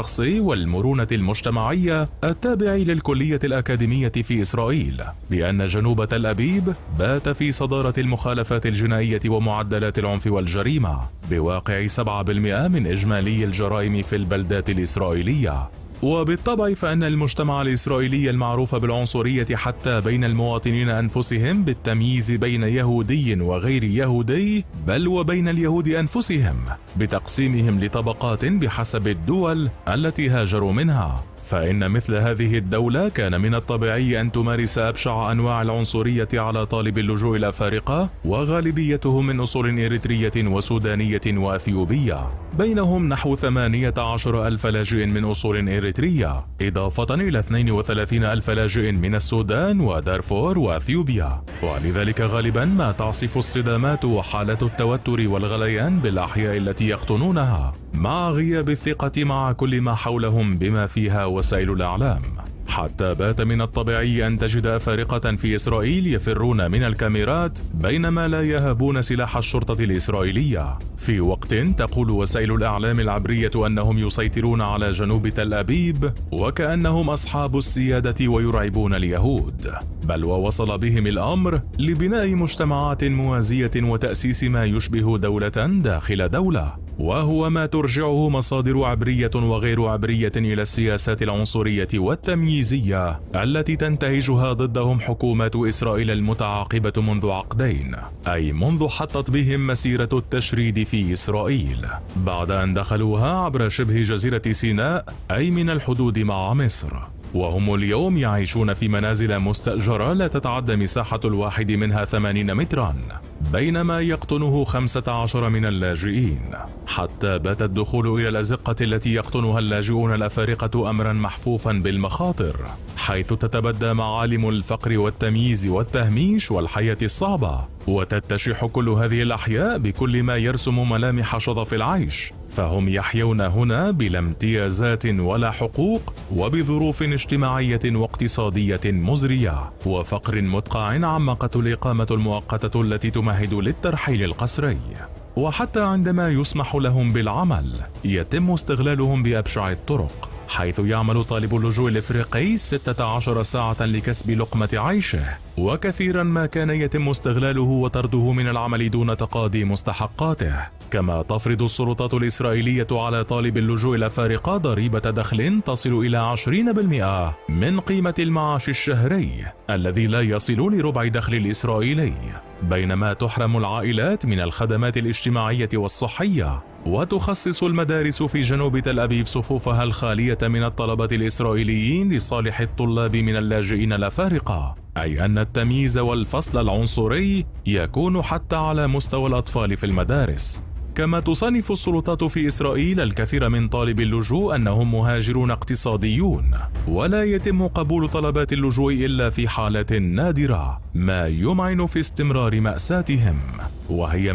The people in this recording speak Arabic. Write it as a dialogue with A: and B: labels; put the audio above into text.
A: الشخصي والمرونة المجتمعية التابع للكلية الأكاديمية في إسرائيل بأن جنوب تل أبيب بات في صدارة المخالفات الجنائية ومعدلات العنف والجريمة بواقع 7% من إجمالي الجرائم في البلدات الإسرائيلية. وبالطبع فإن المجتمع الإسرائيلي المعروف بالعنصرية حتى بين المواطنين أنفسهم بالتمييز بين يهودي وغير يهودي بل وبين اليهود أنفسهم بتقسيمهم لطبقات بحسب الدول التي هاجروا منها. فإن مثل هذه الدولة كان من الطبيعي أن تمارس أبشع أنواع العنصرية على طالب اللجوء الأفارقة وغالبيته من أصول إريترية وسودانية وأثيوبية. بينهم نحو 18 ألف لاجئ من أصول إريترية إضافة إلى 32 ألف لاجئ من السودان ودارفور وأثيوبيا. ولذلك غالبا ما تعصف الصدامات وحالة التوتر والغليان بالأحياء التي يقطنونها. مع غياب الثقة مع كل ما حولهم بما فيها وسائل الإعلام. حتى بات من الطبيعي أن تجد أفارقة في إسرائيل يفرون من الكاميرات بينما لا يهابون سلاح الشرطة الإسرائيلية. في وقت تقول وسائل الإعلام العبرية أنهم يسيطرون على جنوب تل أبيب وكأنهم أصحاب السيادة ويرعبون اليهود. بل ووصل بهم الأمر لبناء مجتمعات موازية وتأسيس ما يشبه دولة داخل دولة. وهو ما ترجعه مصادر عبرية وغير عبرية إلى السياسات العنصرية والتمييزية التي تنتهجها ضدهم حكومات إسرائيل المتعاقبة منذ عقدين أي منذ حطت بهم مسيرة التشريد في إسرائيل. بعد أن دخلوها عبر شبه جزيرة سيناء أي من الحدود مع مصر. وهم اليوم يعيشون في منازل مستأجرة لا تتعدى مساحة الواحد منها 80 مترا بينما يقطنه 15 من اللاجئين. حتى بات الدخول إلى الأزقة التي يقطنها اللاجئون الأفارقة أمرا محفوفا بالمخاطر حيث تتبدى معالم الفقر والتمييز والتهميش والحياة الصعبة وتتشح كل هذه الأحياء بكل ما يرسم ملامح شظف العيش. فهم يحيون هنا بلا امتيازات ولا حقوق وبظروف اجتماعية واقتصادية مزرية وفقر مدقع عمقت الإقامة المؤقتة التي تمهد للترحيل القسري. وحتى عندما يسمح لهم بالعمل يتم استغلالهم بأبشع الطرق. حيث يعمل طالب اللجوء الإفريقي 16 ساعة لكسب لقمة عيشه وكثيرا ما كان يتم استغلاله وطرده من العمل دون تقاضي مستحقاته. كما تفرض السلطات الإسرائيلية على طالب اللجوء الأفارقة ضريبة دخل تصل إلى 20% من قيمة المعاش الشهري الذي لا يصل لربع دخل الإسرائيلي. بينما تحرم العائلات من الخدمات الاجتماعية والصحية وتخصص المدارس في جنوب تل أبيب صفوفها الخالية من الطلبة الإسرائيليين لصالح الطلاب من اللاجئين الأفارقة أي أن التمييز والفصل العنصري يكون حتى على مستوى الأطفال في المدارس. كما تصنف السلطات في إسرائيل الكثير من طالب اللجوء أنهم مهاجرون اقتصاديون. ولا يتم قبول طلبات اللجوء إلا في حالات نادرة ما يمعن في استمرار مأساتهم وهي